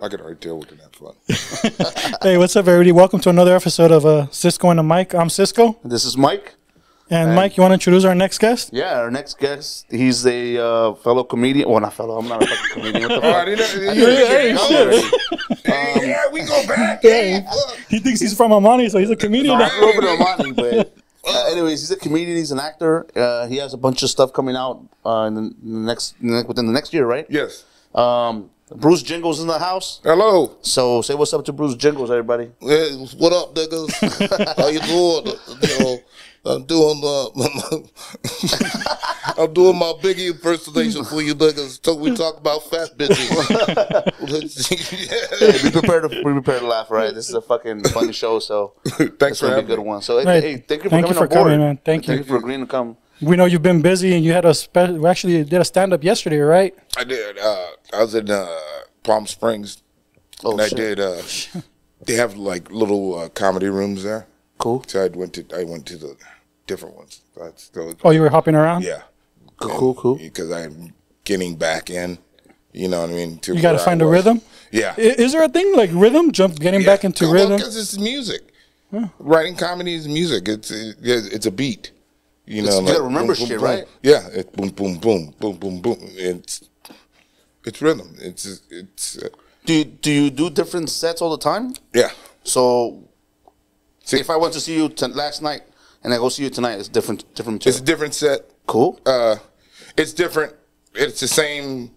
I could already tell we didn't have fun. Hey, what's up, everybody? Welcome to another episode of uh, Sisko and the Mike. I'm Sisko, This is Mike. and Mike, you want to introduce our next guest? Yeah, our next guest. He's a uh, fellow comedian. Well, not fellow. I'm not a fucking comedian. What the I fuck? didn't. Hey, Yeah, shit. yeah, we go back. Hey. He thinks he's from Amani, so he's a comedian. I now. grew up in Armani, but uh, anyways, he's a comedian. He's an actor. Uh, he has a bunch of stuff coming out uh, in, the, in the next within the next year, right? Yes. Um, Bruce Jingles in the house. Hello. So say what's up to Bruce Jingles, everybody. Hey, what up, niggas? How you doing? You know, I'm doing uh, I'm doing my Biggie impersonation for you niggas. So we talk about fat bitches. Hey, be prepared to be prepared to laugh, right? This is a fucking funny show, so Thanks it's for gonna be a good one. So hey, Right. hey, thank you for Thank you coming for on board. coming, man. Thank you. Thank you for agreeing to come. We know you've been busy, and you had a spe- we actually did a stand up yesterday, right? I did. Uh, I was in uh, Palm Springs, Oh and I shit. did. Uh, they have like little uh, comedy rooms there, Cool. so I went to. I went to the different ones. That's still. Oh, you were hopping around. Yeah. Cool, cool, cool. Because I'm getting back in. You know what I mean? To You got to find a rhythm. Yeah. I- Is there a thing like rhythm? Jump, getting back into rhythm. because it's music. Writing comedy is music. It's it's a beat. You know, you gotta like remember boom, shit, boom. right? Yeah, it boom, boom, boom, boom, boom, boom. It's it's rhythm. It's it's uh, Do you, do you do different sets all the time? yeah. So, See- if I went to see you t- last night and I go see you tonight, it's different, different It's a different set. cool. Uh, it's different. It's the same,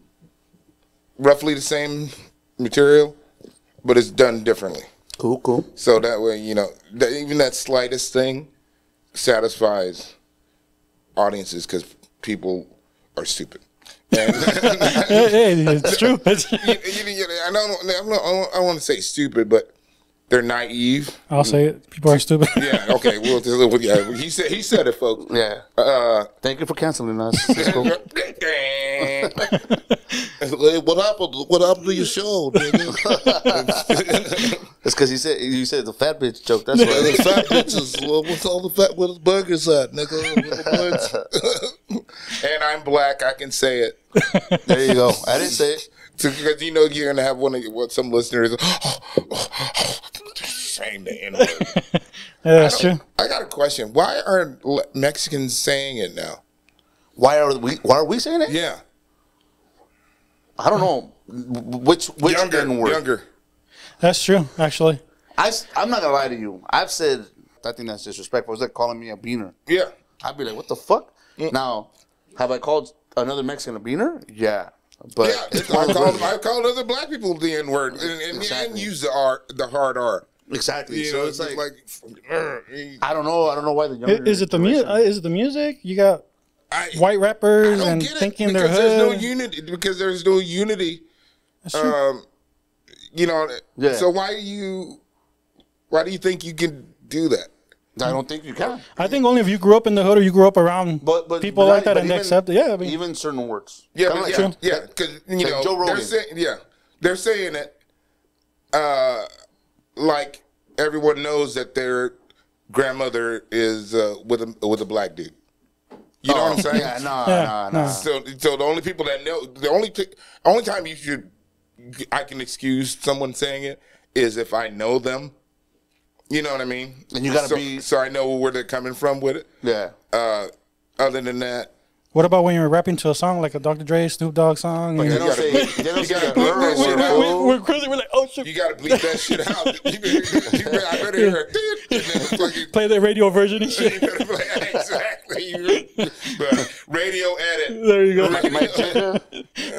roughly the same material, but it's done differently. cool, cool. So that way, you know, that even that slightest thing satisfies audiences because people are stupid. And Hey, it's true. You, you, you, I don't, I don't, I don't want to say stupid, but they're naive. I'll say it. People are stupid. Yeah. Okay. Well, well, yeah. He said he said it, folks. Yeah. Uh, Thank you for canceling us. Sisko. Hey, what happened? What happened to your show, nigga? it's because he said you said the fat bitch joke. That's And why. the fat bitches. Well, what's all the fat? Where the burgers at, nigga? Where the burgers? and I'm black. I can say it. there you go. I didn't say it. Because you know you're gonna have one of what some listeners saying the N word. Yeah, that's true. I got a question. Why are Le- Mexicans saying it now? Why are we? Why are we saying it? Yeah, I don't know. Which which younger, N word? younger. That's true. Actually, I I'm not gonna lie to you. I've said I think that's disrespectful. It's like calling me a beaner. Yeah, I'd be like, what the fuck? Mm. Now, have I called another Mexican a beaner? Yeah, but yeah. I one called. I called other black people the N word and, and, and Exactly. use the R, the hard R. exactly. You so know, it's like, uh, I don't know. I don't know why the younger is it the music? Is it the music? You got I, white rappers don't and thinking they're because there's no unity. Because there's no unity. That's true. Um, you know. Yeah. So why do you? Why do you think you can do that? I don't think you can. I think only if you grew up in the hood or you grew up around But but people but like that but and they even- accept it. Yeah, I mean, even certain words. Yeah, Kinda but like- yeah, yeah, because you Like know Joe Rogan. they're saying, yeah, they're saying it, uh, like everyone knows that their grandmother is uh, with a with a black dude. You know what I'm saying? Yeah, nah, Yeah, nah, nah. nah. So, so the only people that know, the only t- only time you should, I can excuse someone saying it is if I know them. You know what I mean? And you gotta so, be- so I know where they're coming from with it. Yeah. Uh, other than that, what about when you're rapping to a song like a Dr. Dre, Snoop Dogg song? and They you don't gotta say. bleep- They don't you say gotta the bleep that shit word, out. fool. we're crazy. We're like, oh shit. you gotta bleep that shit out. You better, you better, I better hear a and then fucking Play the radio version and shit. exactly. But radio edit. there you go. My jigga.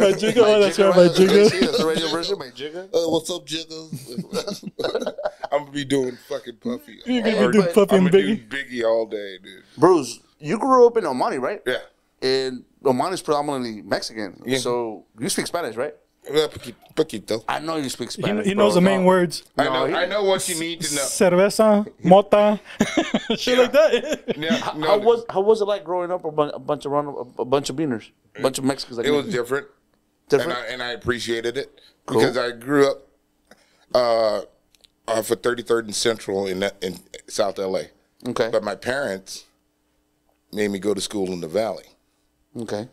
My jigga. Oh, that's right. My See, jigga. That's the radio version. My jigga. Uh, what's up, jiggers? I'm gonna be doing fucking Puffy. You're gonna Or- do Puffy I'm and gonna do Biggie. Biggie all day, dude. Bruce, you grew up in Omani, right? Yeah. And Omani is predominantly Mexican. Yeah. So you speak Spanish, right? Well, poqui- Poquito. I know you speak Spanish. he knows bro. the main No. words. I No, know. he- I know what you need to know. Cerveza, mota, shit like that. Yeah, How, no, how was how was it like growing up a, a bunch of run, a, a bunch of beaners, a bunch of Mexicans? Like it was different, different. and I and I appreciated it because I grew up uh, uh, for 33rd and Central in in South LA, okay, but my parents made me go to school in the Valley. okay.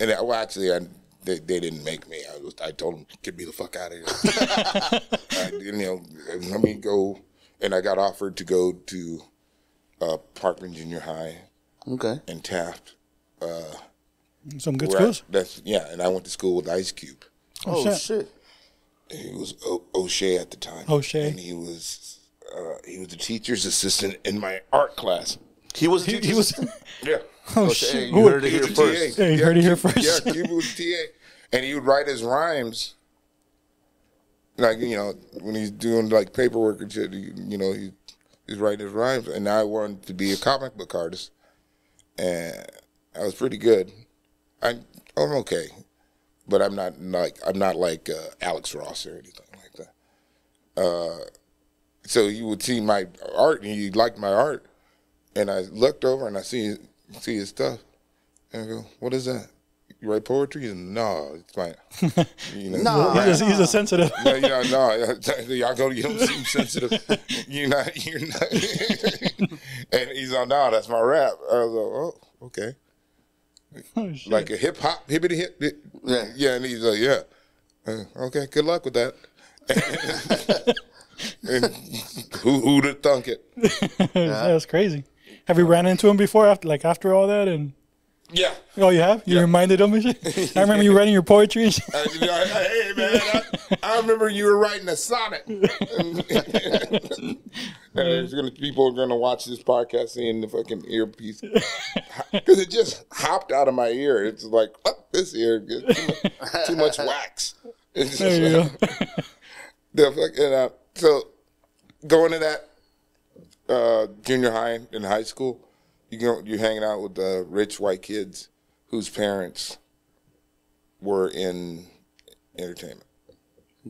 And I, well, actually, I they, they didn't make me. I was I told them get me the fuck out of here. I, you know, let me go, and I got offered to go to uh, Parkman Junior High Okay. and Taft. Some good Where I- schools. that's yeah, and I went to school with Ice Cube. Oh, shit. shit. He was o- O'Shea at the time. O'Shea. and he was uh, he was the teacher's assistant in my art class. He was. He, he was. Yeah. Oh Okay, shit! you Who- heard it He here was a TA. first. Yeah, you heard it here first. Yeah, Cube was TA, and he would write his rhymes. Like you know, when he's doing like paperwork and shit, you know, he, he's writing his rhymes. And I wanted to be a comic book artist, and I was pretty good. I I'm okay, but I'm not like I'm not like uh, Alex Ross or anything like that. Uh, so you would see my art, and you liked my art, and I looked over and I see see his stuff, and I go, "What is that? You write poetry?" He said, "No, it's my, you know, Nah. He's a, he's a sensitive. no, you know, no, y'all go, you don't seem sensitive. You're not, you're not. and he's like, no, that's my rap. I was like, oh, okay. Oh. Like a hip hop, hippity hip. hip. Yeah. Yeah, and he's like, yeah. Uh, okay, good luck with that. and who who'd have thunk it? That's crazy. Have you ran into him before? After like after all that, and Yeah. oh, you have. You reminded him shit. I remember you writing your poetry and shit. You know, hey man, I, I remember you were writing a sonnet. and there's gonna people are gonna watch this podcast seeing the fucking earpiece because it just hopped out of my ear. It's like what this ear too much, too much wax. It's just There you go. fucking uh, so going to that uh, junior high and high school, you go you're hanging out with the rich white kids whose parents were in entertainment.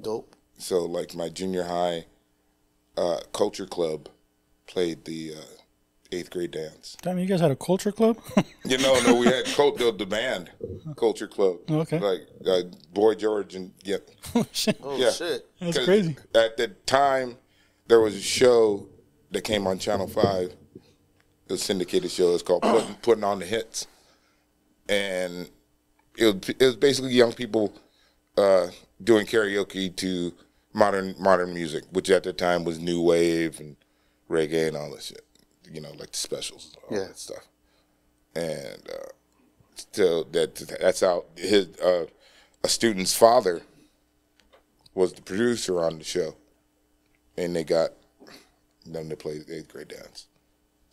Dope. So like my junior high uh, culture club played the uh, eighth grade dance. Damn, you guys had a culture club. You know, no, we had cult, the, the band culture club. Okay. Like uh, Boy George and yeah. oh shit. Oh Yeah. shit. That's 'Cause crazy. At the time, there was a show that came on Channel Five. A syndicated show. It's called Putting, Putting on the Hits, and it was, it was basically young people uh, doing karaoke to modern modern music, which at the time was new wave and reggae and all that shit. You know, like the specials, and all Yeah. that stuff. And uh, so that that's how his uh, a student's father was the producer on the show, and they got them to play eighth grade dance.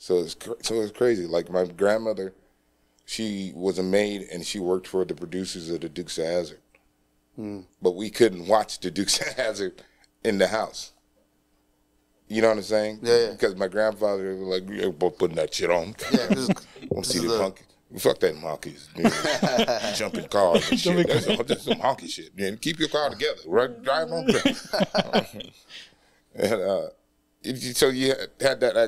So it's so it's crazy. Like my grandmother, she was a maid and she worked for the producers of the Dukes of Hazzard, but we couldn't watch the Dukes of Hazzard in the house. You know what I'm saying? Yeah, yeah. Because my grandfather was like, "You're both putting that shit on." Yeah, this is, Want to see the the- punk? Fuck that monkeys, man. jumping cars and shit. That's, all- that's some honky shit, man. Keep your car together. Right, drive on. track. and uh, so you had that. Uh,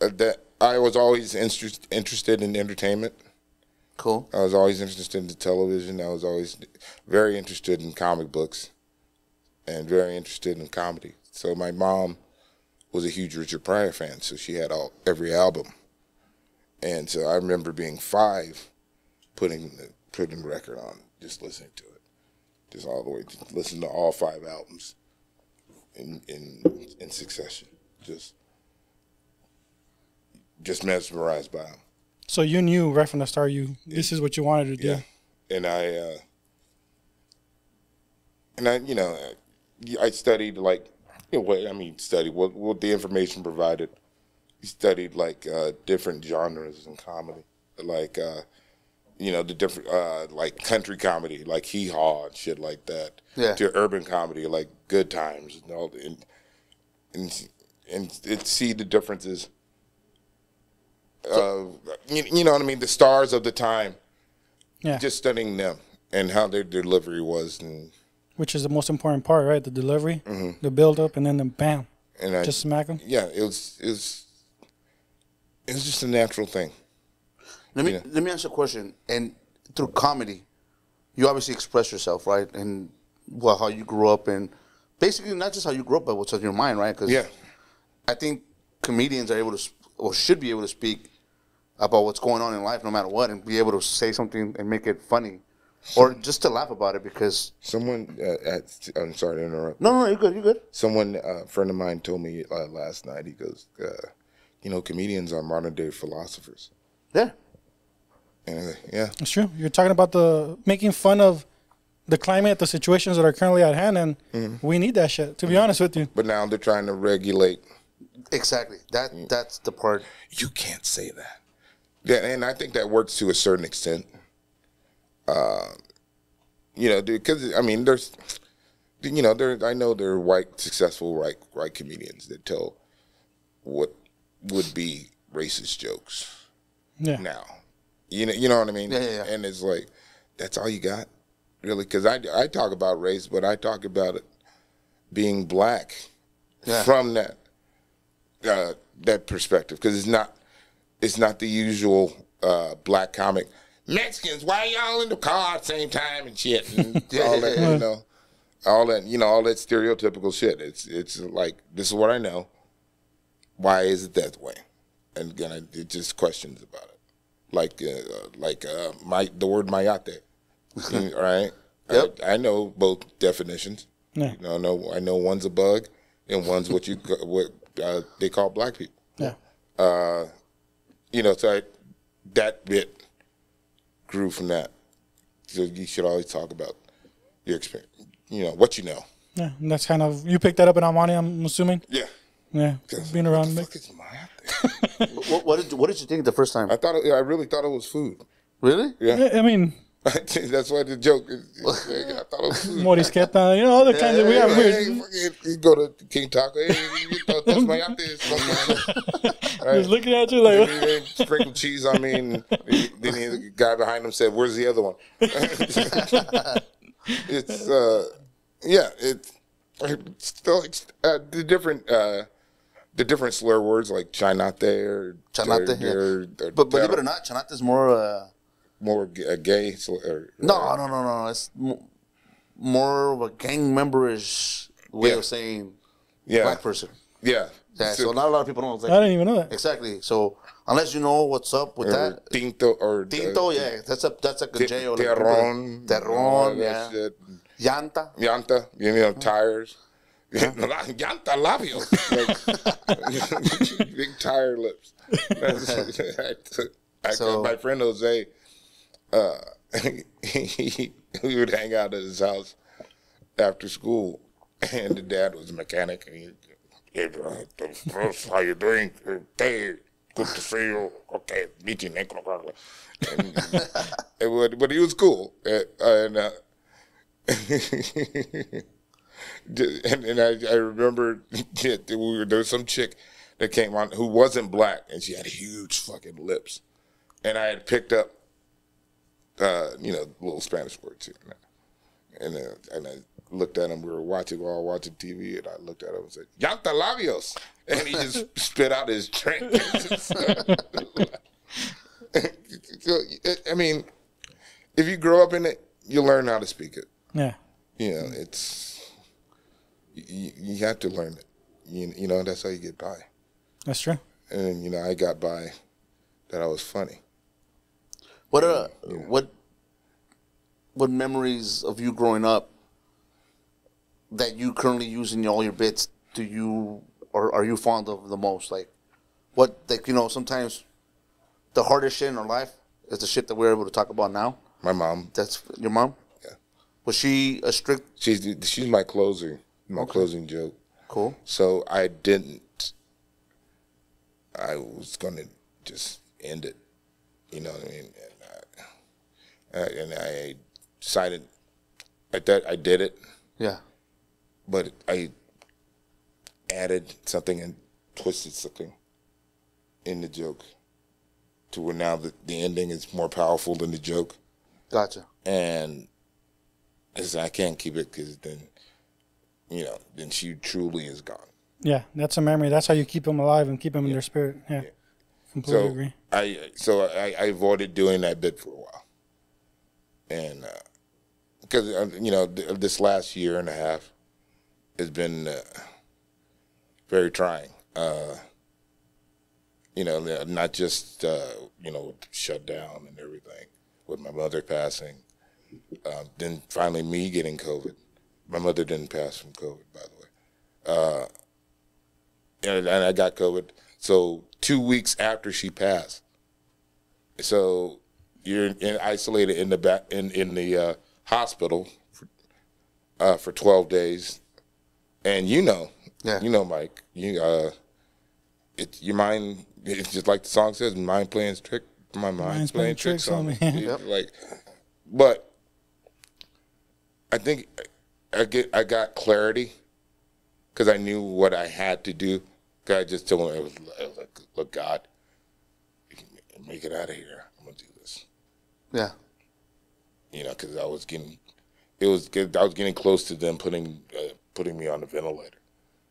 that I was always interest, interested in entertainment. cool. I was always interested in television. I was always very interested in comic books, and very interested in comedy. So my mom was a huge Richard Pryor fan, so she had all every album. And so I remember being five, putting the putting the record on, just listening to it, just all the way, to listen to all five albums, in in in succession, just just mesmerized by them. So you knew right from the start you this is what you wanted to do. Yeah, and I, uh, and I, you know, I- I studied like, you know, what I mean, studied what what the information provided. You studied like uh, different genres in comedy, like uh, you know the different uh, like country comedy, like hee haw and shit like that. Yeah. To urban comedy, like Good Times and all, and and and it, see the differences. Of, you, you know what I mean? The stars of the time Yeah. just studying them and how their delivery was and Which is the most important part, right? The delivery, Mm-hmm. the build up, and then the bam, and I just smack them. yeah it was it was it was just a natural thing Let me Yeah. let me ask you a question. And through comedy, you obviously express yourself, right? And well, how you grew up, and basically not just how you grew up, but what's on your mind, right? Because yeah I think comedians are able to, sp- or should be able to speak about what's going on in life, no matter what, and be able to say something and make it funny or just to laugh about it because Someone uh, at I'm sorry to interrupt. no, no, you're good, you're good. Someone, uh, a friend of mine, told me uh, last night. He goes, uh, "You know, comedians are modern day philosophers." Yeah, And I was like, yeah, It's true. You're talking about the making fun of the climate, the situations that are currently at hand, and Mm-hmm. we need that shit. To be honest with you, but now they're trying to regulate. Exactly. That that's the part. You can't say that. Yeah, and I think that works to a certain extent. Uh, you know, because I mean, there's, you know, there. I know there are white successful white white comedians that tell what would be racist jokes. yeah, now. You know, you know what I mean? Yeah, yeah, yeah. And it's like, that's all you got, really? Because I, I talk about race, but I talk about it being black Yeah. from that uh, that perspective. Because it's not it's not the usual uh, black comic. Mexicans, why y'all in the car at the same time and shit and all that, you know, all that, you know, all that stereotypical shit. It's it's like this is what I know. Why is it that way? And again, I- it just questions about it, like uh, like uh, my the word mayate, right? Yep. I, I know both definitions. Yeah. You know, I know I know one's a bug and one's what you what uh, they call black people. yeah, You know, so I, that bit grew from that. So you should always talk about your experience. You know what you know. yeah. And that's kind of you picked that up in Amani, I'm assuming. Yeah. Yeah, being around. What Mix. the fuck is mayate? What, what did what did you think the first time? I thought it, I really thought it was food. Really? Yeah. I mean, That's why the joke is. is- I thought it was food. Morisqueta, you know, all the kinds of we have Hey, weird. fucking- you go to King Taco. Hey, you thought that's mayate? It's not Just looking at you like, He didn't sprinkle cheese on me, and then the guy behind him said, "Where's the other one?" it's uh, yeah, it's, it's still it's, uh, the different uh, the different slur words like chinate or Chanate, or, yeah. or, or But believe it or not, Chanate is more. Uh, more g- a gay slur. Or, no, no, no, no. It's mo- more of a gang memberish way Yeah. of saying yeah, black person. yeah, Yeah, So- so not a lot of people know. It's I like, didn't even know that. exactly. So unless you know what's up with or that, tinto or Tinto, uh, yeah, that's a that's like a T- J or like terron, Terron, yeah. shit. Llanta. Llanta, you know, tires. Llanta labios. Like, big tire lips. That's- I took- I- So- my friend Jose, uh, he, we would hang out at his house after school, and the dad was a mechanic, and he, bro, how you doing? Hey, good to see you. Okay, meet you, it would, but he was cool, uh, and. Uh, and, and I, I remember that we were, there was some chick that came on who wasn't black and she had huge fucking lips, and I had picked up, uh, you know, little Spanish words here, and uh, and I looked at him. We were watching, we were all watching TV, and I looked at him and said, "Llanta labios," and he just spit out his drink. So, I mean, if you grow up in it, you learn how to speak it Yeah, you know, it's you, you have to learn it. You, you know, that's how you get by. that's true. And you know, I got by that I was funny. What uh, what what memories of you growing up that you currently use in all your bits do you or are you fond of the most? Like what like you know sometimes the hardest shit in our life is the shit that we're able to talk about now. My mom, That's your mom. Yeah. Was she a strict? she's she's my closer, my closing joke. Cool. So I didn't. I was gonna just end it. You know what I mean? Uh, and, I, and I decided. I thought I did it. Yeah. but I added something and twisted something in the joke to where now the, the ending is more powerful than the joke. Gotcha. And I said, I can't keep it because then, you know, then she truly is gone. Yeah, that's a memory. That's how you keep them alive and keep them in their spirit. Yeah, completely So agree. I so I, I avoided doing that bit for a while, and because uh, you know th- this last year and a half has been uh, very trying. Uh, you know, uh, not just uh, you know shut down and everything with my mother passing, Uh, then finally, me getting COVID. My mother didn't pass from COVID, by the way. Uh, and, and I got COVID. So two weeks after she passed. So you're in, isolated in the back in in the uh, hospital for, uh, for twelve days, and you know, Yeah. you know, Mike, you uh, it your mind. It's just like the song says, "Mind playing trick." My mind's, Mind's playing, playing tricks, tricks on on me. me. It's Like, but I think I get I got clarity because I knew what I had to do. I just told him, I was, I was like, "Look, God, make it out of here. I'm gonna do this." Yeah. You know, because I was getting, it was I was getting close to them putting uh, putting me on the ventilator.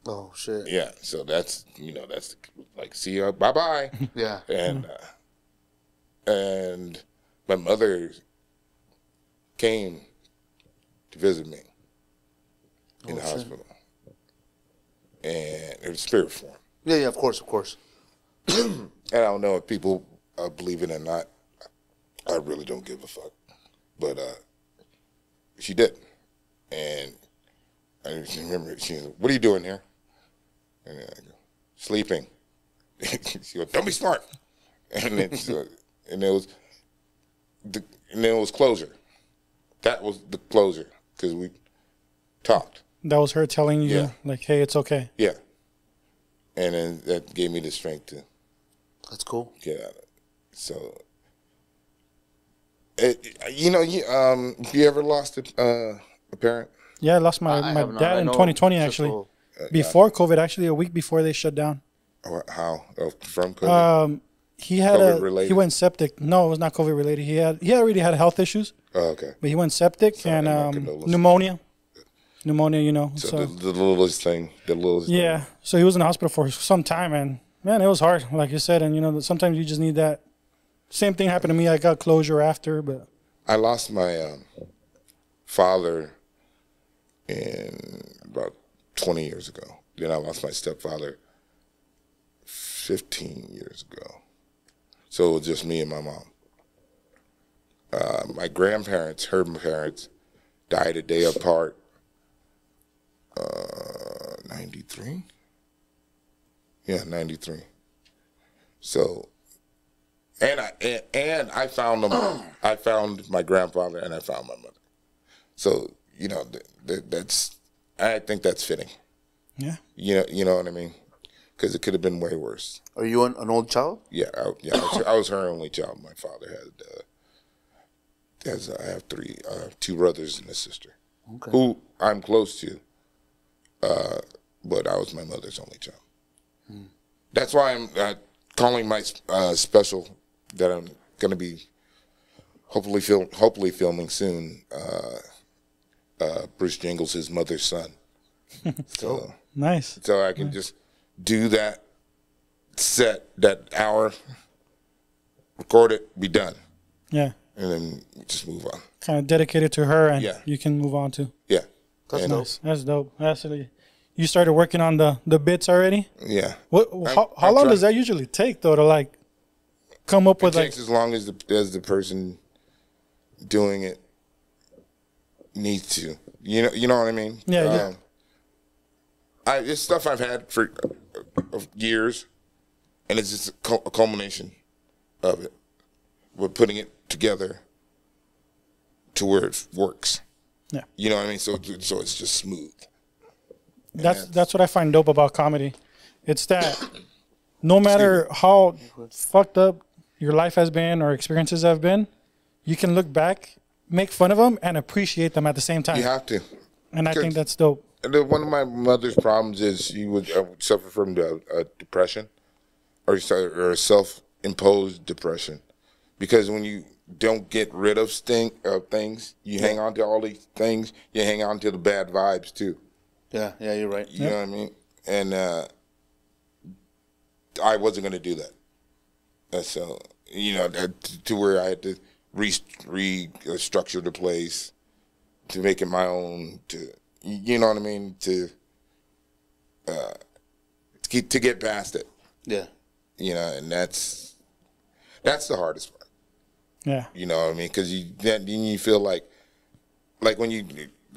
Oh shit. Yeah, so that's you know that's like see you, bye bye, Yeah. and uh, and my mother came to visit me in the hospital, and it was spirit form. Yeah. Yeah. Of course. Of course. And I don't know if people uh, believe it or not. I really don't give a fuck. But uh, she did. And I remember she was What are you doing here? And I go, Sleeping. she goes, Don't be smart. And it's uh, and it was the, and then it was closure. That was the closure because we talked. That was her telling you, Yeah. like, hey, it's okay. Yeah. And then that gave me the strength to That's cool. get out of it. So, it, you know, you um, you ever lost a, uh, a parent? Yeah, I lost my, I my have not. dad I in 2020, actually. little- Before COVID, actually, a week before they shut down. Or how? Oh, from COVID? Um, he had COVID a related? he went septic. No, it was not COVID related. He had he already had health issues, oh, okay. but he went septic and um, pneumonia. Pneumonia, you know. So, So, the, the littlest thing, the littlest. yeah, so he was in the hospital for some time, and man, it was hard, like you said. And you know, sometimes you just need that. Same thing happened to me. I got closure after, but I lost my um, father in about 20 years ago. Then I lost my stepfather 15 years ago. So it was just me and my mom. Uh, my grandparents, her parents, died a day apart. Uh, 93? Yeah, 93. So and I and, and I found them. I found my grandfather and I found my mother. So you know th- th- that's. I think that's fitting. yeah, You know, you know what I mean? Because it could have been way worse. Are you an, an old child? Yeah, I, yeah. I was, her, I was her only child. My father had. Uh, has I have three, uh, two brothers and a sister, Okay. who I'm close to. Uh, but I was my mother's only child. That's why I'm uh, calling my uh, special that I'm going to be hopefully film hopefully filming soon. Uh, uh, Bruce Jingles, his mother's son. so, nice. so I can just do that set that hour, record it, be done, Yeah, and then just move on. kind of dedicated to her, and Yeah. you can move on to. Yeah, That's And- Nice. That's dope. Actually, you started working on the the bits already. yeah. What? how how I'm long trying- does that usually take though to like come up It with like? takes as long as the as the person doing it needs to. You know, you know what I mean? Yeah, yeah. I it's stuff I've had for uh, years, and it's just a, cul- a culmination of it. We're putting it together to where it works. Yeah. You know what I mean? So so it's just smooth. That's that's what I find dope about comedy. It's that no matter how fucked up your life has been or experiences have been, you can look back, make fun of them, and appreciate them at the same time. You have to. and I think that's dope. And then one of my mother's problems is she would uh, suffer from the, uh, depression or, or self-imposed depression because when you don't get rid of sting of things, you hang on to all these things. You hang on to the bad vibes too. Yeah, yeah, you're right. You know what I mean? And uh, I wasn't going to do that. And so you know that, to where I had to re restructure the place to make it my own. To you know what I mean? To uh, to get to get past it. Yeah. You know, and that's that's the hardest part. Yeah, You know what I mean? Because you then then you feel like like when you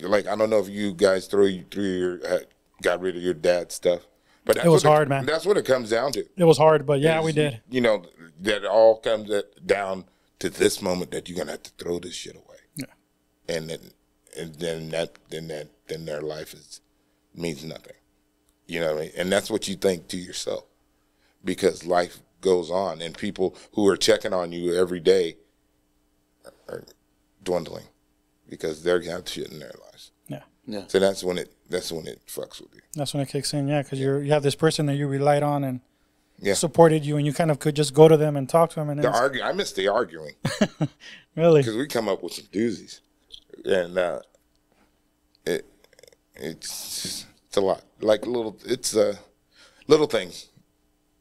like I don't know if you guys threw through your uh, got rid of your dad's stuff, but that's It was what hard, man. That's what it comes down to. It was hard, but yeah, we did. You know that all comes at- down to this moment that you're gonna have to throw this shit away. Yeah. And then and then that then that then their life is means nothing. You know what I mean? And that's what you think to yourself. Because life goes on and people who are checking on you every day are dwindling because they're have shit in their lives. Yeah, Yeah. So that's when it that's when it fucks with you. that's when it kicks in. Yeah, because you're you have this person that you relied on and Yeah. supported you, and you kind of could just go to them and talk to them, and The argue I miss the arguing. really, because we come up with some doozies, and uh, it it's it's a lot. Like little, it's uh, little things,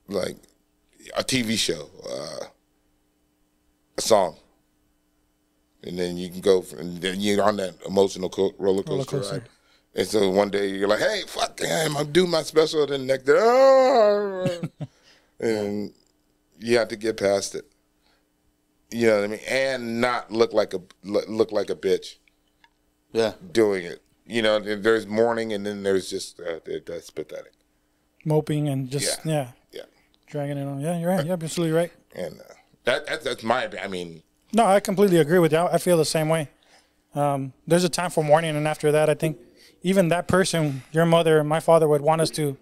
like a TV show, uh, a song, and then you can go, and then you're on that emotional co- roller coaster, coaster. ride. And so one day you're like, "Hey, fuck, damn, I'm doing my special." Then next day, "Ah," and you have to get past it. You know what I mean, and not look like a look like a bitch Yeah. doing it. You know, there's mourning, and then there's just uh, that's pathetic. moping and just Yeah. yeah. Yeah, dragging it on. Yeah, you're right. You're absolutely right. and uh, that, that that's my. I mean, No, I completely agree with you. I I feel the same way. Um, there's a time for mourning, and after that, I think even that person, your mother and my father, would want us to,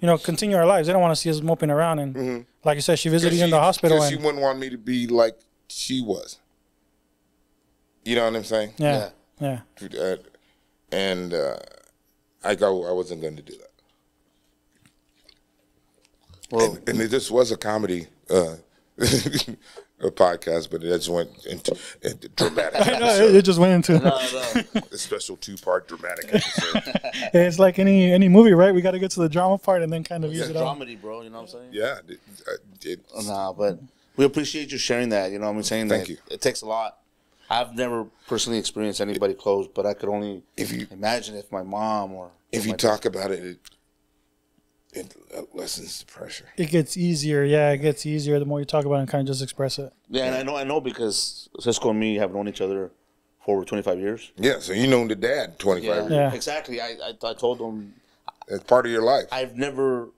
you know, continue our lives. They don't want to see us moping around. And like you said, she visited you in the hospital, 'cause she wouldn't want me to be like she was. You know what I'm saying? yeah, yeah, Uh, and uh, I go, I wasn't going to do that. Well, and, and it just was a comedy uh, a podcast, but it just went into, into dramatic. I know, it, it just went into. no, no. a special two part dramatic episode. It's like any any movie, right? We got to get to the drama part and then kind of use It's it out. dramedy, bro. You know what I'm saying? yeah, it, uh, it, Nah, but we appreciate you sharing that. You know what I'm saying? Thank that you. It takes a lot. I've never personally experienced anybody close, but I could only If you- imagine if my mom or if you my- talk about it, it, it lessens the pressure. It gets easier. Yeah, it gets easier the more you talk about it and kind of just express it. yeah, and I know I know because Sisko and me have known each other for over 25 years. Yeah, so you know the dad 25 Yeah, years. Yeah. exactly. I, I I told him It's part of your life. I've never.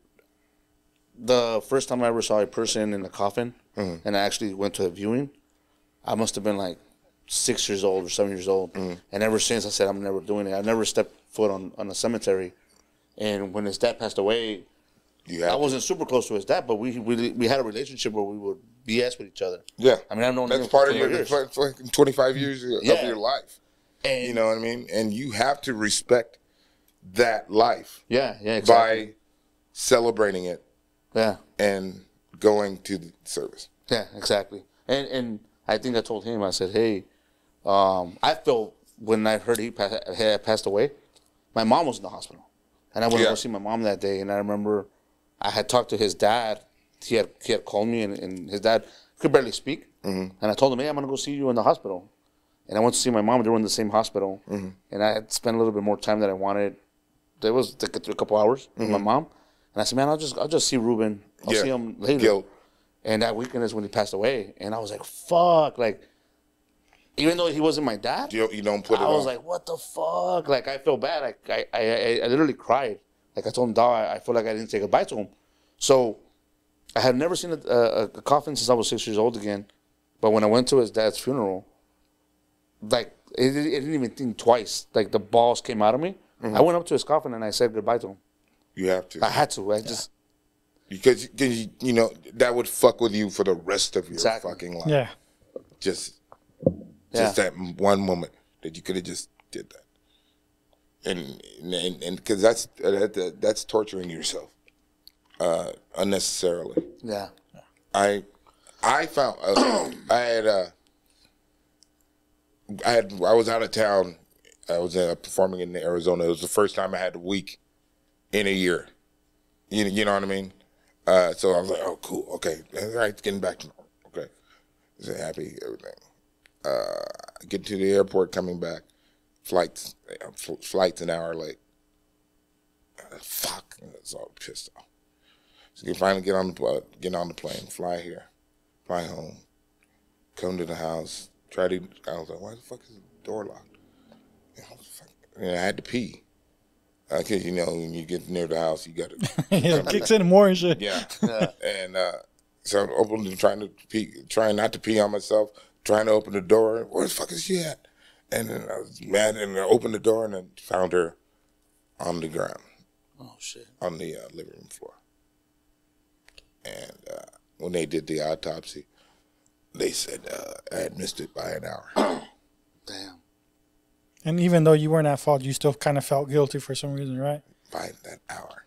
The first time I ever saw a person in a coffin, Mm-hmm. and I actually went to a viewing, I must have been like six years old or seven years old. Mm-hmm. And ever since, I said I'm never doing it. I never stepped foot on on a cemetery. And when his dad passed away, you I wasn't super close to his dad, but we we, we had a relationship where we would BS with each other. yeah. I mean, I've known that's him for part of 25 your years. fu- 25 years of Yeah. your life. And You know what I mean? And you have to respect that life yeah, yeah, exactly. by celebrating it yeah, and going to the service. Yeah, exactly. And and I think I told him I said, hey, um, I felt when I heard he passed, had passed away, my mom was in the hospital, and I went to go see my mom that day. And I remember I had talked to his dad. He had he had called me, and, and his dad could barely speak. Mm-hmm. And I told him, hey, I'm gonna go see you in the hospital. And I went to see my mom. They were in the same hospital, mm-hmm. and I had spent a little bit more time than I wanted. There was like a couple hours with my mm-hmm. mom, and I said, man, I'll just I'll just see Ruben. I'll Yeah. see him later. And that weekend is when he passed away. And I was like, fuck. Like, even though he wasn't my dad, You don't, you don't put it I was on. like, what the fuck? Like, I feel bad. Like, I, I, I, I literally cried. Like, I told him, dog, I, I feel like I didn't say goodbye to him. So, I had never seen a, a, a coffin since I was six years old again. But when I went to his dad's funeral, like, it, it didn't even think twice. Like, the balls came out of me. Mm-hmm. I went up to his coffin and I said goodbye to him. you have to. I had to. I just, because cause you, you know that would fuck with you for the rest of your Exactly. fucking life. Yeah, Just yeah. just that one moment that you could have just did that, and and and because that's that, that's torturing yourself uh, unnecessarily. yeah. I I found uh, I had uh, I had I was out of town. I was uh, performing in Arizona. It was the first time I had a week in a year. You you know what I mean? Uh, so I was like, oh, cool, okay, all right, getting back to normal. Okay, so happy everything. Uh, get to the airport, coming back, flights uh, fl- flights an hour late. Uh, fuck, I was all pissed off. So you finally get on the uh, get on the plane, fly here, fly home, come to the house, try to. I was like, why the fuck is the door locked? and I had to pee. Because you know when you get near the house, you got to it kicks in more and shit. yeah. And uh, so I'm opening, trying to pee, trying not to pee on myself, trying to open the door. Where the fuck is she at? And then I was mad, and I opened the door and I found her on the ground Oh shit. on the uh, living room floor. And uh, when they did the autopsy, they said uh, I had missed it by an hour. Damn. And even though you weren't at fault, you still kind of felt guilty for some reason, right? by that hour.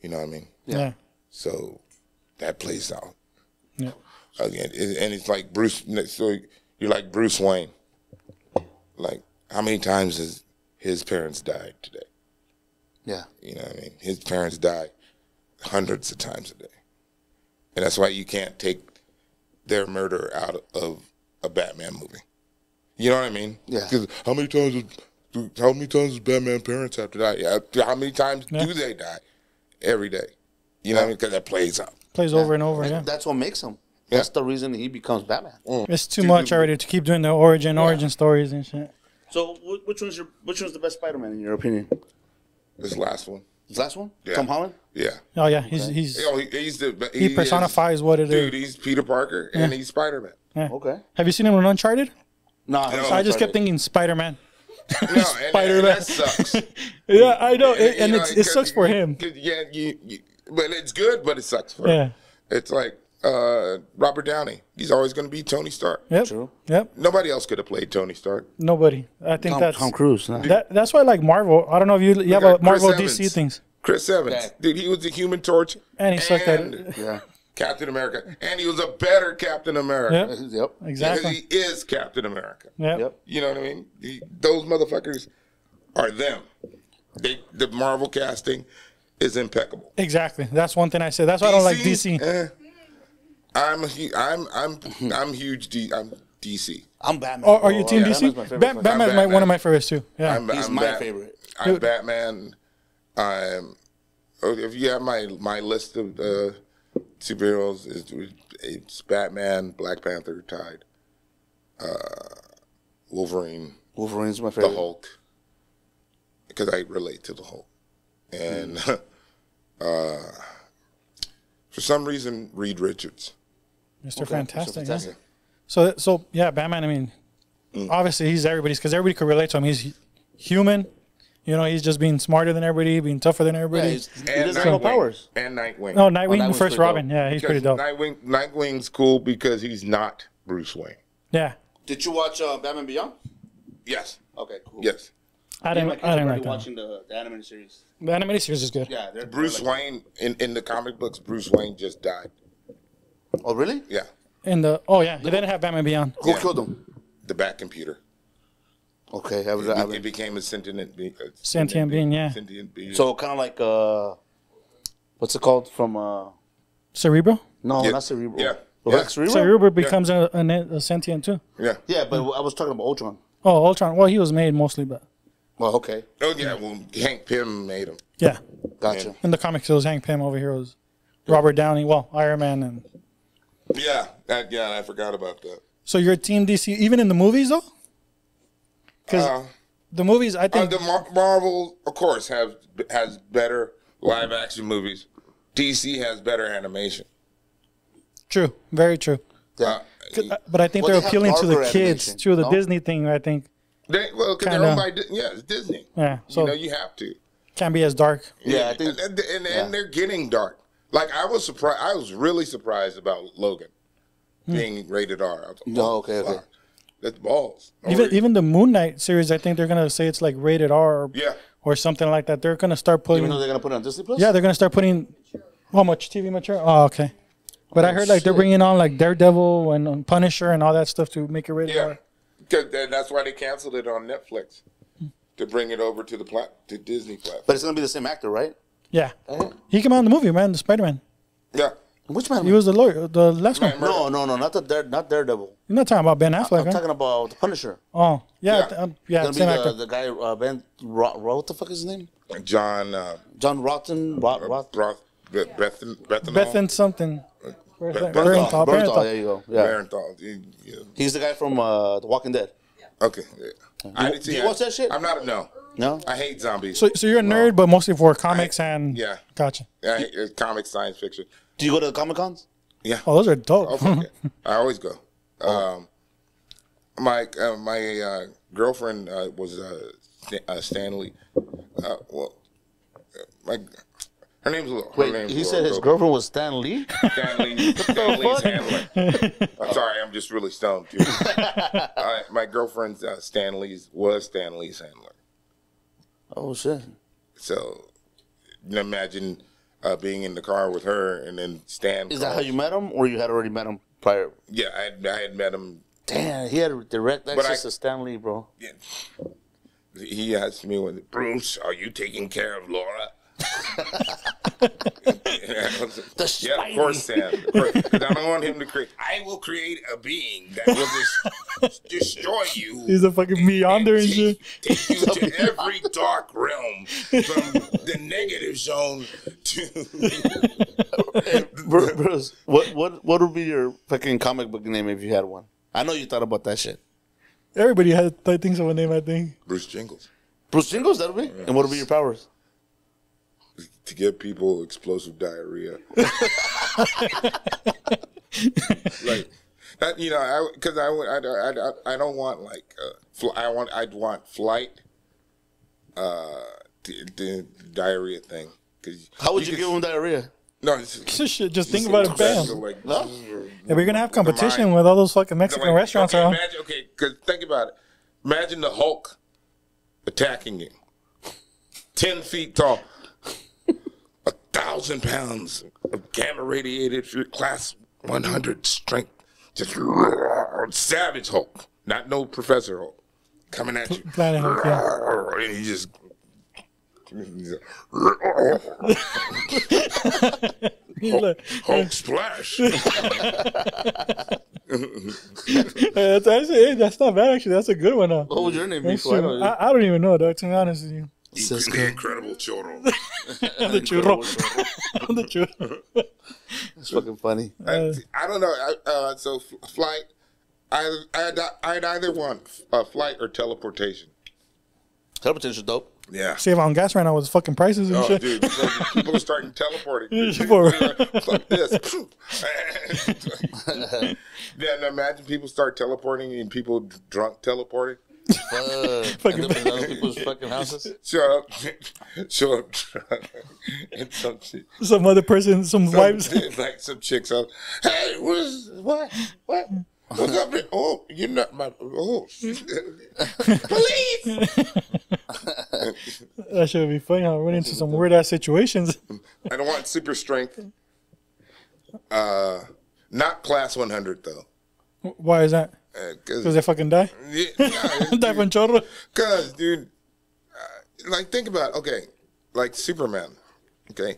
You know what I mean? Yeah. So that plays out. Yeah. Again, it, and it's like Bruce. So you're like Bruce Wayne. Like how many times has his parents died today? Yeah. You know what I mean? His parents died hundreds of times a day, and that's why you can't take their murder out of a Batman movie. You know what I mean? Yeah. Because how many times? Is, how many times does Batman parents have to die? Yeah. How many times do they die? Every day. You know what I mean? Because that plays out. Plays over and over. And Yeah. That's what makes him. Yeah. That's the reason he becomes Batman. It's too much already to keep doing the origin, origin stories and shit. So, which one's your which one's the best Spider-Man in your opinion? This last one. This last one, Yeah. Tom Holland. Yeah. Oh yeah, he's he's You know, he, he's the he is- personifies what it is. Dude, he's Peter Parker and he's Spider Man. Okay. Have you seen him in Uncharted? No, No. I just kept thinking Spider Man. No, and, and Spider-Man. sucks. Yeah, I know, it, You and know, it sucks for him. Yeah, you, you, but it's good, but it sucks for Yeah. him. It's like uh, Robert Downey. He's always going to be Tony Stark. Yep. True. Yep. Nobody else could have played Tony Stark. Nobody. I think Tom, that's Tom Cruise. huh? that. That's why I like Marvel. I don't know if you you have a Marvel Evans. DC things, Chris Evans, Yeah. dude, he was the Human Torch, and he sucked at it. Yeah. Captain America, and he was a better Captain America. Yep. Yep. Because Exactly. he is Captain America. Yep. Yep. You know what I mean? He, those motherfuckers are them. They, the Marvel casting is impeccable. Exactly. That's one thing I said. That's why I don't like DC. eh, I'm a, hu- I'm I'm I'm huge. D, I'm DC. I'm Batman. Oh, are you. Team Yeah, DC? Batman's my favorite Bat- Spider-Man. My, Batman. one of my favorites too. Yeah. I'm, He's I'm my Bat- favorite. I'm Dude. Batman. I'm. oh, If you have my my list of uh, superheroes, it's, it's Batman, Black Panther, Tide, uh, Wolverine, Wolverine's my favorite. the. Hulk, because I relate to the Hulk, and Mm. uh, for some reason, Reed Richards. Mr. Fantastic. yeah. Fantastic. So so yeah, Batman. I mean, Mm. obviously he's everybody's because everybody could relate to him. He's human. You know, he's just being smarter than everybody, being tougher than everybody. he's, he And doesn't have no Nightwing. powers. And Nightwing. no, Nightwing, Nightwing's first Robin. dope. Yeah, he's pretty dope. Nightwing, Nightwing's cool because he's not Bruce Wayne. Yeah, Did you watch uh, Batman Beyond? Yes. Okay, cool. Yes. I didn't. my I didn't already like watching the, the animated series. The animated series is good. Yeah, they're Bruce like- Wayne in, in the comic books, Bruce Wayne just died. Oh, really? Yeah. In the oh yeah, they didn't have Batman Beyond. Who Yeah. killed him? The Bat computer. Okay, I was, I It, was- it became a sentient being. a Sentient being, yeah. Sentient being. so kind of like uh, what's it called from uh? Cerebro. No, Yeah. not cerebral. Yeah. Oh, Yeah. like cerebral. Cerebro becomes a, a, a sentient too. yeah. Yeah, but I was talking about Ultron. Oh, Ultron. Well, he was made mostly, but Well, okay, Oh yeah. Well, Hank Pym made him. yeah. gotcha. In the comics, it was Hank Pym. Over here it was Robert Downey. Well, Iron Man. And Yeah. That, yeah. I forgot about that. so you're a Team DC, even in the movies though. Because Uh, the movies, I uh, think, the Mar- Marvel, of course, have has better live action movies. DC has better animation. true, very true. Uh, But I think Well, they're they appealing to the kids animation, through the no? Disney thing. I think, they, well, because they're Kinda. owned by yeah, it's Disney. yeah. So you know, you have to. can't be as dark. Yeah, I think- and, and, and, and they're getting dark. Like I was surprised. I was really surprised about Logan hmm. being rated R. I was like, No, oh, okay, okay. That's balls. Even Or- even the Moon Knight series, I think they're gonna say it's like rated R or, yeah, or something like that. They're gonna start putting. Even though they're gonna put it on Disney Plus. Yeah, they're gonna start putting how much TV material? Oh, okay. But I oh, heard like they're bringing on like Daredevil and Punisher and all that stuff to make it rated yeah. R. Because that's why they canceled it on Netflix to bring it over to the plat to Disney platform. but it's gonna be the same actor, right? Yeah, he came out in the movie, man. The Spider Man. Yeah, Which man? He was the lawyer, the last one. No, no, no, not the Dare, not Daredevil. You're not talking about Ben Affleck, I'm huh? talking about the Punisher. Oh, yeah, Yeah. th- um, yeah, Gonna be same the, actor. the guy uh, Ben. Ro- Ro- what the fuck is his name? John uh, John Rotten. Rot, Rot, Roth, Beth, Bethan, Bethanol, Bethan something. Bernthal. Bernthal. Bernthal. Bernthal. There you go. Yeah, Barenthal. He- yeah. he's the guy from uh, The Walking Dead. Okay. Yeah. I didn't do see you it. watch that shit? I'm not a no. No. I hate zombies. So, so you're a nerd, but mostly for comics and yeah. Gotcha. I hate uh, comic science fiction. Do you go to the Comic Cons? Yeah. Oh, those are dope. Oh, fuck it. I always go. Um, my uh, my uh, girlfriend uh, was uh, St- uh, Stanley. Uh, well, uh, my her name's her Wait, name's he Laura said his Gold. girlfriend was Stan Lee. Stanley, Stanley's handler. I'm sorry, I'm just really stoned. Too. uh, my girlfriend's uh, Stanley's was Stanley's handler. Oh shit. So imagine uh, being in the car with her and then Stan. Is that how you met him, or you had already met him prior? Yeah, I had, I had met him. Damn, he had direct access I- to Stan Lee, bro. Yeah. He asked me, when, "Bruce, are you taking care of Laura?" The yeah, of course, Sam. Because I don't want him to create. I will create a being that will just destroy you. He's a fucking meander and shit. take, take you to every dark realm from the negative zone to Bru- Bruce, what what what would be your fucking comic book name if you had one? I know you thought about that shit. Everybody has th- thinks of a name. I think. Bruce Jingles Bruce Jingles, that'll be. And what would be your powers? To give people explosive diarrhea. like that, you know, because I, would- I, I, I, I don't want like uh, fl- I want I'd want flight, uh, the, the diarrhea thing. Cause How would you, could- give him diarrhea? No, it's, Shit, just think about it, bam. Like, No? If we're gonna have competition with all those fucking Mexican like, restaurants okay, around, Imagine, okay, because think about it. Imagine the Hulk attacking you, ten feet tall, a thousand pounds of gamma radiated class one hundred strength, just savage Hulk, not no Professor Hulk, coming at you, Planet Hulk, yeah. and he just. He's like, Hulk splash. That's, actually, that's not bad. Actually, that's a good one. Huh? What would your name be? I I, I don't even know, dog. To be honest with you, the incredible churro. I'm the churro. I'm the churro. It's fucking funny. I, I don't know. I, uh, so f- flight, I, I'd, I'd either want uh, flight or teleportation. Teleportation is dope. Yeah. Save on gas right now with fucking prices and Oh, shit. dude, so people are starting teleporting. For- Fuck this. then imagine people start teleporting and people drunk teleporting. Fuck. End up in other people's fucking houses. Show up, show up and some shit. Some other person, some Some, wives. like some chicks up. Hey, what's what? What? What's up? here? Oh, you're not my. Oh, police! That should be funny. How I run into some weird ass situations. I don't want super strength. Uh, not class 100 though. Why is that? Because Because they fucking die. yeah, die from chorro. Because, dude, uh, like, think about okay, like Superman, okay,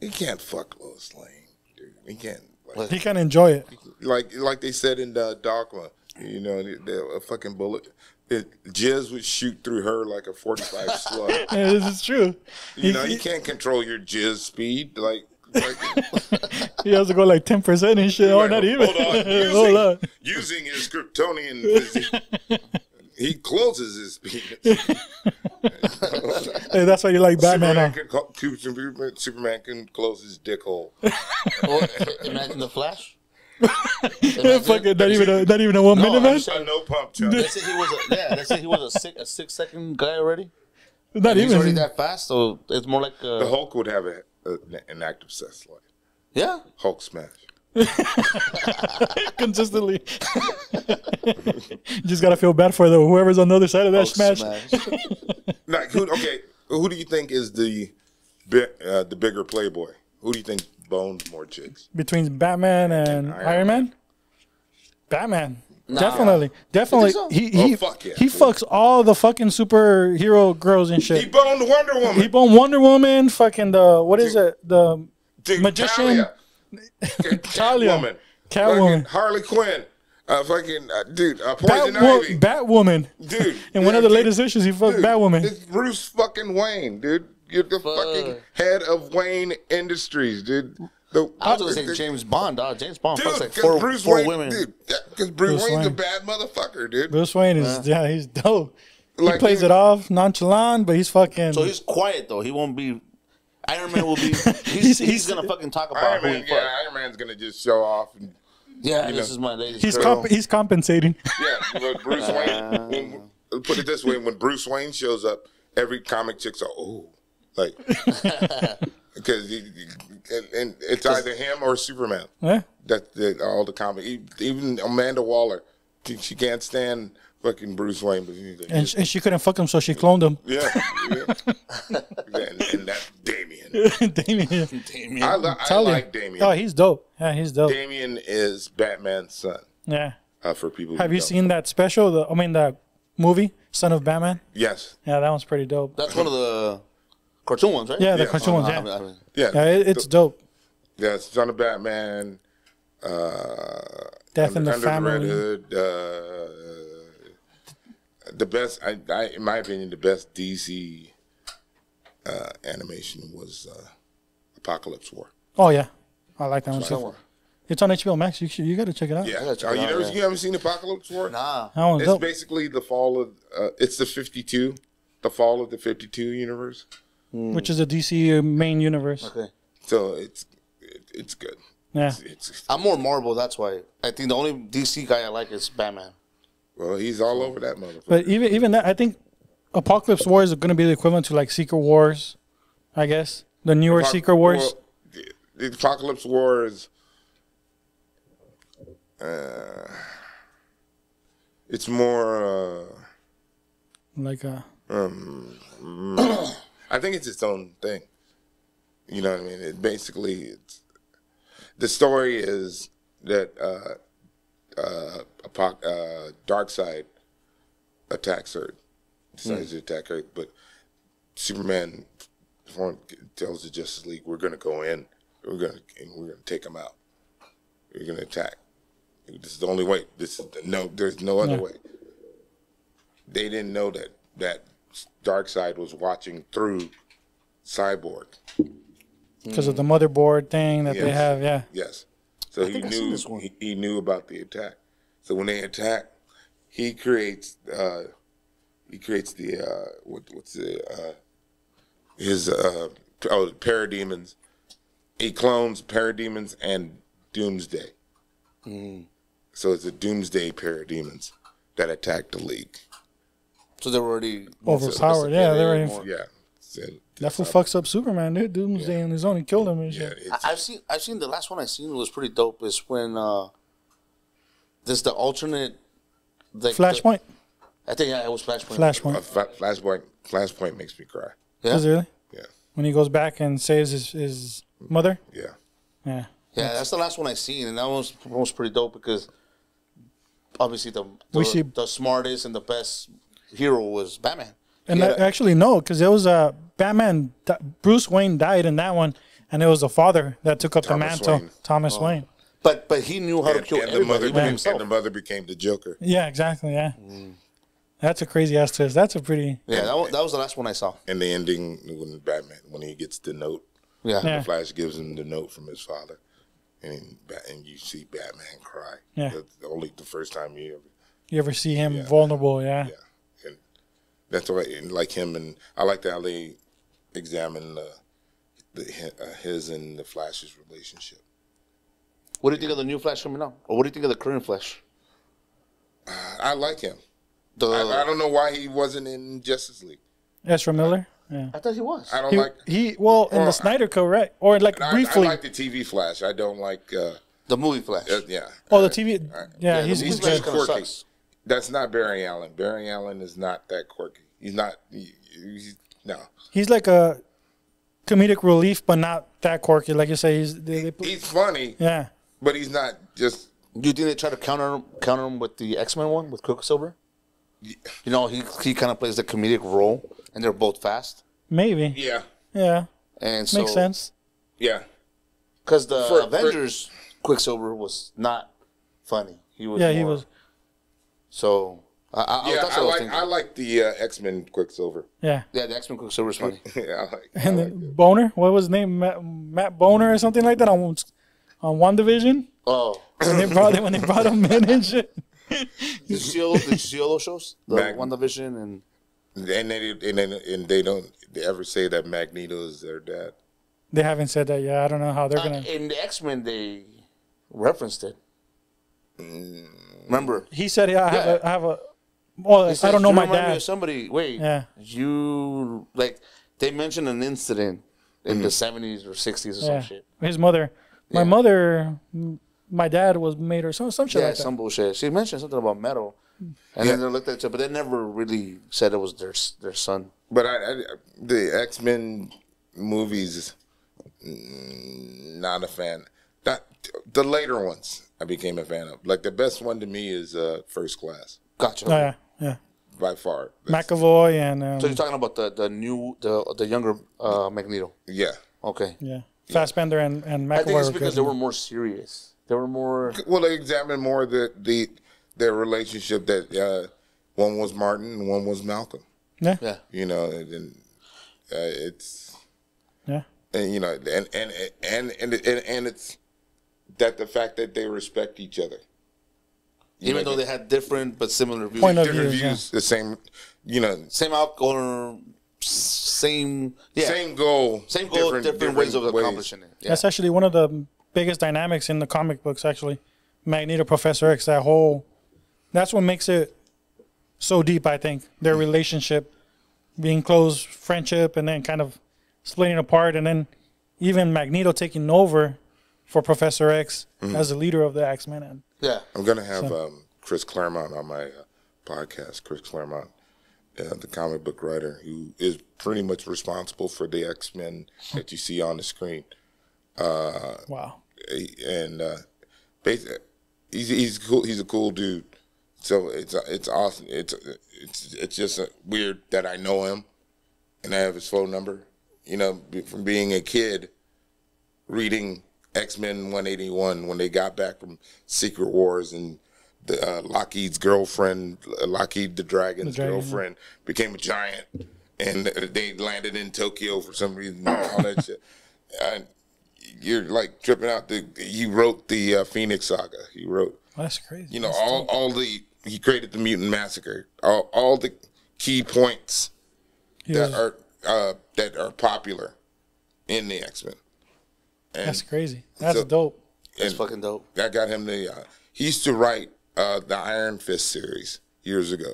he can't fuck Lois Lane, dude. He can't. Like, He can enjoy it. like, like they said in the Dogma, you know, the, the, a fucking bullet, it, jizz would shoot through her like a forty-five slug. Yeah, this is true. You know, you can't control your jizz speed, like. Like He has to go like ten percent and shit. Oh, not even. Hold on. Using, Hold on. using his Kryptonian physique, he closes his penis. Hey, that's why you like Batman. Superman Huh? can, Superman, Superman can close his dick hole. Or, imagine the Flash. Fucking not even a not even a one No, minute man. saying- A no pump chuck. Let's say he was a yeah. Let's say he was a six a six second guy already. Not even. He's already that fast, so it's more like The uh, Hulk would have a, a, an active sex life. yeah. Hulk smash. consistently. Just gotta feel bad for the whoever's on the other side of that Oh, smash. Like, who, okay, who do you think is the bi- uh, the bigger playboy? Who do you think bones more chicks? between Batman and Iron Iron, Man. Batman. Definitely, definitely. so? He Oh, he fuck yeah, he fucks all the fucking superhero girls and shit. He shit. boned Wonder Woman. He boned Wonder Woman. Fucking the what is it? The Dude, magician. Talia. Talia. Catwoman. Catwoman. Harley Quinn. Uh, fucking uh, dude. Uh, Poison Batwo- Ivy. Batwoman. dude. In one of the dude, latest issues, he fucked dude, Batwoman. It's Bruce fucking Wayne, dude. You're the fucking head of Wayne Industries, dude. The, I was gonna say James Bond, dog. James Bond Dude, fucks like 'cause four, Bruce four Wayne, women. dude, because Bruce, Bruce Wayne's a bad motherfucker, dude. Bruce Wayne is yeah, he's dope. He Like, plays he- it off nonchalant, but he's fucking. So he's quiet though. He won't be. Iron Man will be. He's, He's- he's, he's- gonna fucking talk about Iron who Man, fucked. yeah, Iron Man's gonna just show off. And, Yeah, this know. is my latest. he's comp- he's compensating. yeah, but Bruce Wayne. When, put it this way: when Bruce Wayne shows up, every comic chick's like, "Oh," like because he, he- and, and it's either him or Superman. yeah. That that all the comic, even Amanda Waller, she, she can't stand fucking Bruce Wayne, but And, sh- and she couldn't fuck him, so she cloned him. yeah, yeah. and, and that's Damien. Damien. Damien. I, li- I Tell you. like Damien. Oh, he's dope. Yeah, he's dope. Damien is Batman's son. Yeah. Uh, for people, who Have you don't. seen that special? The I mean, that movie, Son of Batman. Yes. Yeah, that one's pretty dope. That's one of the cartoon ones, right? Yeah, the Yeah. cartoon Oh, ones. Yeah, I mean- I mean, Yeah. yeah, it, it's dope. yeah. it's Son of Batman. Uh, Death in the Under Family. Red Hood. Uh, the best, I, I, in my opinion, the best DC uh, animation was uh, Apokolips War. Oh yeah, I like that one too. It's on HBO Max. You should, you got to check it out. Yeah. gotta check Oh, it you out, never, yeah. you haven't seen Apokolips War? Nah. That one's It's dope. basically the fall of. Uh, it's the Fifty Two, the fall of the Fifty Two universe. Which is the DC main universe. Okay. So it's it, it's good. Yeah. It's, it's I'm more Marvel. That's why. I think the only DC guy I like is Batman. well, he's all over that motherfucker. But even even that, I think Apokolips War is going to be the equivalent to like Secret Wars, I guess. The newer Apoc- Secret Wars. well, the, the Apokolips Wars. Uh, it's more. Uh, like uh, I think it's its own thing. You know what I mean? It basically it's the story is that uh, uh, Apoc- uh, Darkseid attacks Earth, decides to attack Earth, but Superman tells the Justice League, "We're going to go in. We're going to and we're going to take them out. We're going to attack. This is the only way. This is the, no. There's no other Yeah. way." They didn't know that that Darkseid was watching through Cyborg. because of the motherboard thing that they have. Yeah. Yes. So he I've seen knew this one. he, he knew about the attack. So when they attack, he creates uh, he creates the uh, what, what's the uh, his uh, oh parademons. He clones parademons and Doomsday. Mm. So it's the Doomsday parademons that attack the League. So they're already Overpowered. Yeah, they're already. more- Yeah. So That fool fucks up Superman, dude. Doomsday on his own. He killed him and yeah, shit. it's, I- I've seen. I've seen the last one I seen was pretty dope. Is when uh, this the alternate. Like Flashpoint. The, I think yeah, it was Flashpoint. uh, Flashpoint. Flashpoint. Flashpoint makes me cry. Yeah. Is it really? Yeah. When he goes back and saves his, his mother. Yeah. Yeah. Yeah, that's the last one I seen, and that was was pretty dope because obviously the the, We see- the smartest and the best hero was Batman. And Yeah. I, actually, no, because it was uh, Batman. di- Bruce Wayne died in that one, and it was the father that took up the mantle. Wayne. Thomas Wayne. But but he knew how to kill and the mother even became, and the mother became the Joker. Yeah, exactly. Yeah. That's a crazy ass twist. That's a pretty. yeah, that, wa- that was the last one I saw. And the ending when Batman when he gets the note, Yeah. Yeah. the Flash gives him the note from his father, and and you see Batman cry. Yeah. That's only the first time you ever. You ever see him Yeah. vulnerable? Yeah. Yeah, and that's why and like him and I like that they examine uh, the uh, his and the Flash's relationship. What do you think of the new Flash coming out, or what do you think of the current Flash? I like him. The I, I don't know why he wasn't in Justice League. Ezra Miller. Yeah. I thought he was. I don't He, like. he well in the Snyder Cut, right? Or like I, I like the TV Flash. I don't like. Uh, the movie Flash. uh, yeah. oh, the TV. Alright. Yeah, the he's, movie he's Flash good. kinda quirky. Sucks. That's not Barry Allen. Barry Allen is not that quirky. He's not. He, he's, no, He's like a comedic relief, but not that quirky. Like you say, he's they, they, he's funny, yeah. but he's not just. Do you think they try to counter counter him with the X Men one with Quicksilver? You know, he he kind of plays the comedic role, and they're both fast, Maybe. Yeah, Yeah. and so Makes sense. yeah. because the For- for- Avengers Quicksilver was not funny. He was Yeah, he was. So I, I, Yeah, that's what I I was like thinking. I like the uh, X Men Quicksilver. Yeah. yeah, the X Men Quicksilver is funny. yeah, I like. I And like then Boner, what was his name? Matt, Matt Boner or something like that on on WandaVision. Oh, When they brought when they brought him in and shit. did you see all, did you see all those shows? The Mag- WandaVision and and they and, then, and they don't they ever say that Magneto is their dad. They haven't said that yet. I don't know how they're uh, gonna. in the X Men they referenced it. Mm. Remember? He said, "Yeah, I have Yeah. a, I have a." Well, He I says, don't know "You my remind me dad. of somebody. Wait, Yeah. you like they mentioned an incident in the seventies or sixties or Yeah, some shit. his mother. My Yeah. mother, my dad was made or some some shit Yeah, like that. some bullshit. She mentioned something about metal, and then they looked at each other, but they never really said it was their their son. But I, I the X Men movies, mm, not a fan. Not the later ones. I became a fan of. Like the best one to me is uh, First Class Gotcha. Oh, yeah, yeah. by far. That's- McAvoy and um, So you're talking about the the new the the younger uh, Magneto. yeah. Okay. yeah, Fassbender and and McAvoy. I think it's were because good. they were more serious. They were more. Well, they examined more the the their relationship. That uh, one was Martin, and one was Malcolm. yeah, Yeah. You know, and, and uh, it's yeah, and you know, and and and and and, and it's that the fact that they respect each other. You Even know, though they had different but similar views. Point of different views, views, the same, you know, same outcome, same yeah, same goal, same goal, different, ways of accomplishing it. Yeah. That's actually one of the biggest dynamics in the comic books. Actually, Magneto, Professor X, that whole. That's what makes it so deep. I think their Mm. relationship, being close friendship, and then kind of splitting apart, and then even Magneto taking over for Professor X Mm-hmm. as the leader of the X Men. And yeah. I'm gonna have um, Chris Claremont on my uh, podcast. Chris Claremont, uh, the comic book writer, who is pretty much responsible for the X Men that you see on the screen. wow, and uh, basically, he's he's cool. He's a cool dude. So it's it's awesome. It's it's it's just uh, weird that I know him, and I have his phone number. You know, from being a kid, reading X Men 181 when they got back from Secret Wars and. The, uh, Lockheed's girlfriend, Lockheed the Dragon's The dragon, girlfriend, became a giant, and they landed in Tokyo for some reason. and All that shit. And you're like tripping out. The he wrote the uh, Phoenix Saga. He wrote, that's crazy. you know, all all the he created the Mutant Massacre. All all the key points that are uh, that are popular in the X Men. That's crazy. That's so- dope. It's fucking dope. I got him the. Uh, he used to write uh, the Iron Fist series years ago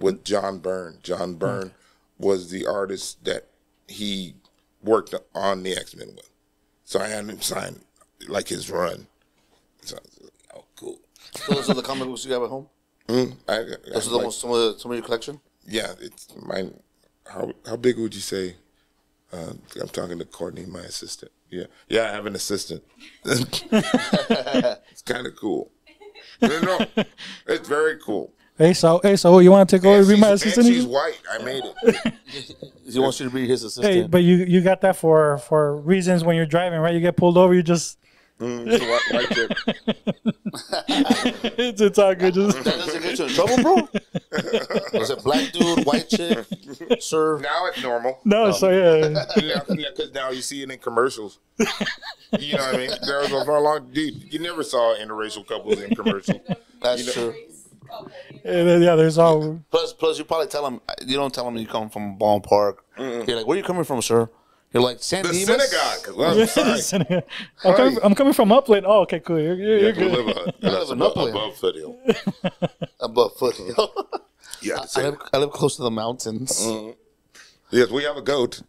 with John Byrne. John Byrne was the artist that he worked on the X Men with. So I had him sign like his run. So I was like, oh, cool. So those are the comic books you have at home. Mm, I, I, Those are like- almost some of the, some of your collection. yeah, it's my. How how big would you say? Uh, I'm talking to Courtney, my assistant. Yeah, yeah, I have an assistant. it's kind of cool. No, no, it's very cool. Hey, so hey, so you want to take over And and be she's, my and assistant? she's white. I made it. He wants you to be his assistant. Hey, but you you got that for for reasons when you're driving, right? You get pulled over, you just Mm, it's a white, white chick. it's, it's all good. Just that doesn't get you in trouble, bro. Was it black dude, white chick, sir? Now it's normal. no, so yeah, Because now you see it in commercials. You know what I mean? There was a for a long dude. You never saw interracial couples in commercials. That's true. And then, yeah. There's all Plus, plus, you probably tell him you don't tell him you come from Baldwin Park. You're like, where are you coming from, sir? You're like San The Dimas. synagogue. Well, I'm sorry. I'm, coming, I'm coming from Upland. Oh, okay, cool. You're, you're, You you're good. live a, that's in above, Upland. above Foothill. above Foothill. Yeah, I say live, I live close to the mountains. Mm-hmm. Yes, we have a goat.